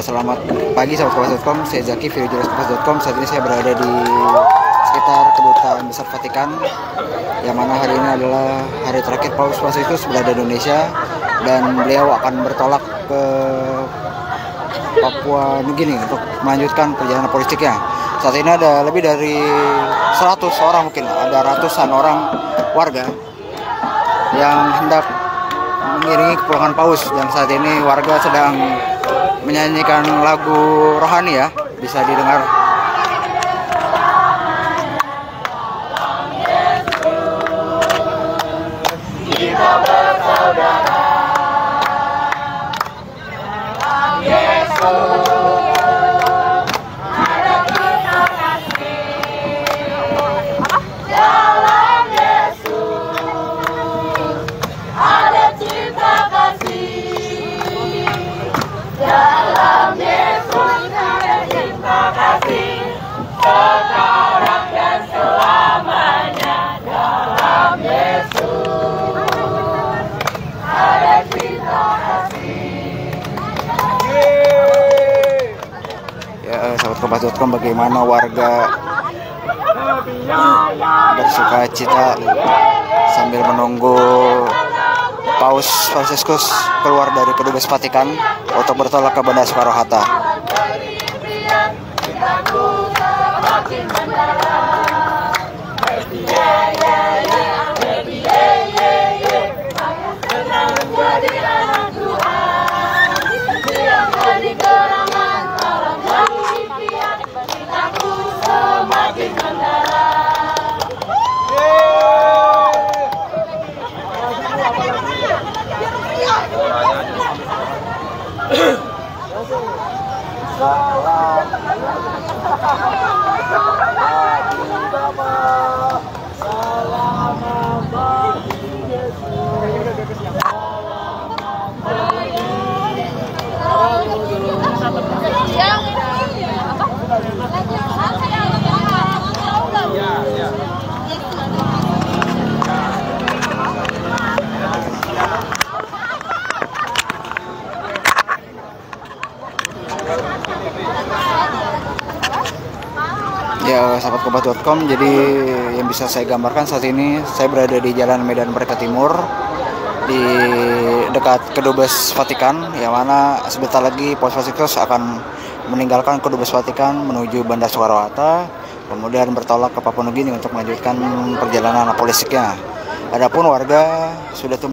selamat pagi sahabat kompas.com, saya Zaki, jelas kompas.com. Saat ini saya berada di sekitar kedutaan besar Vatikan, yang mana hari ini adalah hari terakhir Paus Franciscus berada di Indonesia dan beliau akan bertolak ke Papua Nugini untuk melanjutkan perjalanan politiknya. Saat ini ada lebih dari 100 orang mungkin, ada ratusan orang warga yang hendak mengiringi kepulangan Paus dan saat ini warga sedang menyanyikan lagu rohani ya. Bisa didengar sekarang dan selamanya dalam Yesus ada cinta kasih. Ya, sahabat kompas.com bagaimana warga bersuka cita sambil menunggu Paus Franciscus keluar dari kedubes Vatikan untuk bertolak ke Bandara Soekarno Hatta. Salam. Ya, sahabat kompas.com, jadi yang bisa saya gambarkan saat ini saya berada di Jalan Medan Merdeka Timur di dekat Kedubes Vatikan yang mana sebentar lagi Paus Franciscus akan meninggalkan Kedubes Vatikan menuju Bandar Soekarno Hatta kemudian bertolak ke Papua Nugini untuk melanjutkan perjalanan politiknya. Adapun warga sudah